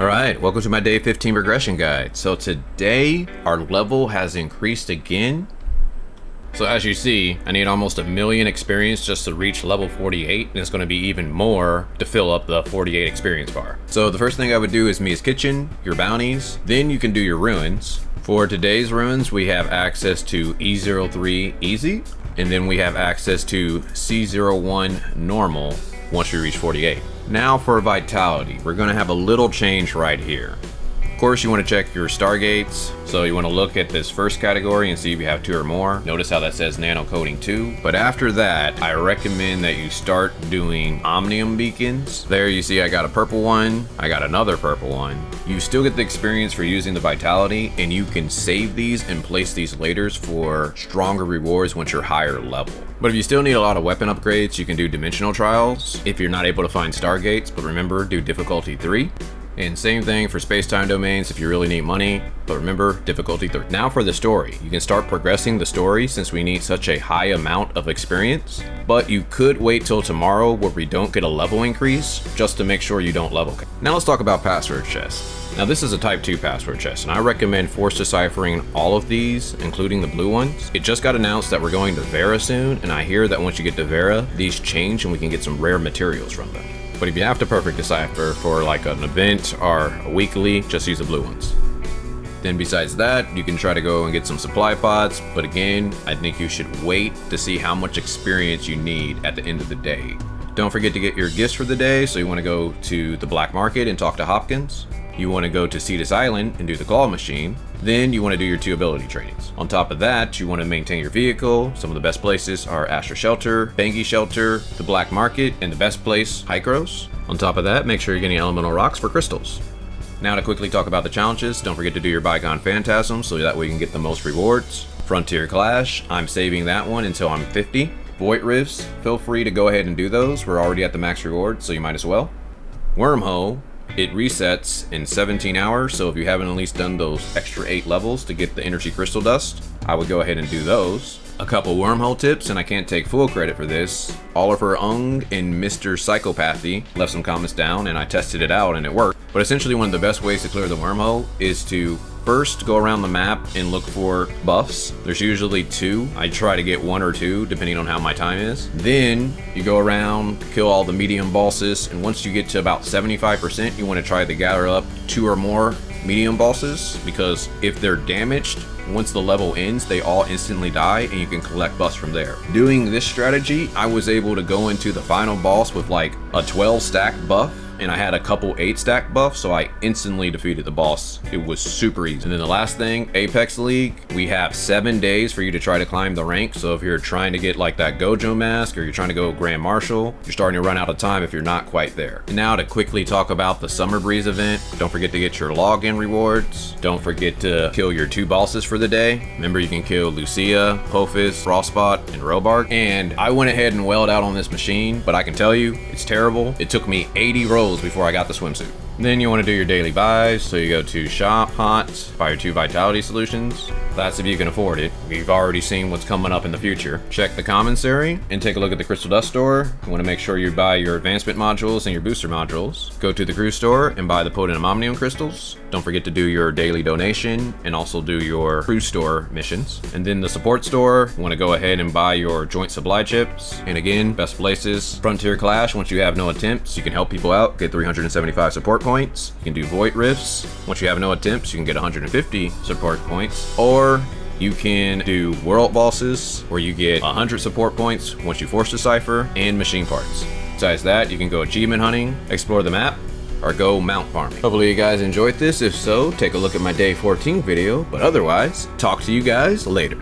Alright, welcome to my day 15 regression guide. So today, our level has increased again. So as you see, I need almost a million experience just to reach level 48, and it's going to be even more to fill up the 48 experience bar. So the first thing I would do is Mia's Kitchen, your bounties, then you can do your ruins. For today's ruins, we have access to E03 Easy, and then we have access to C01 Normal once we reach 48. Now for Vitality, we're gonna have a little change right here. Course, you wanna check your Stargates, so you wanna look at this first category and see if you have two or more. Notice how that says Nano Coating 2. But after that, I recommend that you start doing Omnium Beacons. There you see I got a purple one, I got another purple one. You still get the experience for using the Vitality, and you can save these and place these later for stronger rewards once you're higher level. But if you still need a lot of weapon upgrades, you can do Dimensional Trials if you're not able to find Stargates, but remember, do difficulty 3. And same thing for space-time domains if you really need money, but remember, difficulty 3. Now for the story. You can start progressing the story since we need such a high amount of experience, but you could wait till tomorrow where we don't get a level increase, just to make sure you don't level. Now let's talk about password chests. Now this is a type 2 password chest, and I recommend force deciphering all of these, including the blue ones. It just got announced that we're going to Vera soon, and I hear that once you get to Vera, these change and we can get some rare materials from them. But if you have to perfect decipher for like an event or a weekly, just use the blue ones. Then besides that, you can try to go and get some supply pods, but again, I think you should wait to see how much experience you need at the end of the day. Don't forget to get your gifts for the day, so you want to go to the black market and talk to Hopkins. You want to go to Cetus Island and do the claw machine. Then you want to do your two ability trainings. On top of that, you want to maintain your vehicle. Some of the best places are Astra Shelter, Banges Shelter, the Black Market, and the best place, Hykros. On top of that, make sure you're getting elemental rocks for crystals. Now to quickly talk about the challenges, don't forget to do your Bygone Phantasm so that way you can get the most rewards. Frontier Clash, I'm saving that one until I'm 50. Void Rifts, feel free to go ahead and do those. We're already at the max reward, so you might as well. Wormhole, it resets in 17 hours, so if you haven't at least done those extra 8 levels to get the energy crystal dust, I would go ahead and do those. A couple wormhole tips, and I can't take full credit for this. Oliver Ung and Mr. Psychopathy left some comments down, and I tested it out and it worked. But essentially one of the best ways to clear the wormhole is to First, go around the map and look for buffs. There's usually two. I try to get one or two, depending on how my time is. Then, you go around, kill all the medium bosses, and once you get to about 75%, you want to try to gather up two or more medium bosses, because if they're damaged, once the level ends, they all instantly die and you can collect buffs from there. Doing this strategy, I was able to go into the final boss with like a 12 stack buff and I had a couple 8 stack buffs, so I instantly defeated the boss. It was super easy. And then the last thing, Apex League, we have 7 days for you to try to climb the rank, so if you're trying to get like that Gojo mask or you're trying to go Grand Marshal, you're starting to run out of time if you're not quite there. And now to quickly talk about the Summer Breeze event, don't forget to get your login rewards. Don't forget to kill your two bosses for the day. Remember you can kill Lucia, Apophis, Frostbot, and Robarg. And I went ahead and welled out on this machine, but I can tell you, it's terrible. It took me 80 rolls before I got the swimsuit. Then you want to do your daily buys, so you go to Shop, Hot, buy your two Vitality Solutions. That's if you can afford it. We've already seen what's coming up in the future. Check the commissary and take a look at the Crystal Dust store. You want to make sure you buy your advancement modules and your booster modules. Go to the crew store and buy the Potent Omnium crystals. Don't forget to do your daily donation and also do your crew store missions. And then the support store, you want to go ahead and buy your joint supply chips. And again, best places, Frontier Clash, once you have no attempts, you can help people out, get 375 support points. You can do Void Rifts. Once you have no attempts, you can get 150 support points. Or you can do world bosses where you get 100 support points once you force decipher and machine parts. Besides that, you can go achievement hunting, explore the map, or go mount farming. Hopefully you guys enjoyed this. If so, take a look at my day 14 video, but otherwise, talk to you guys later.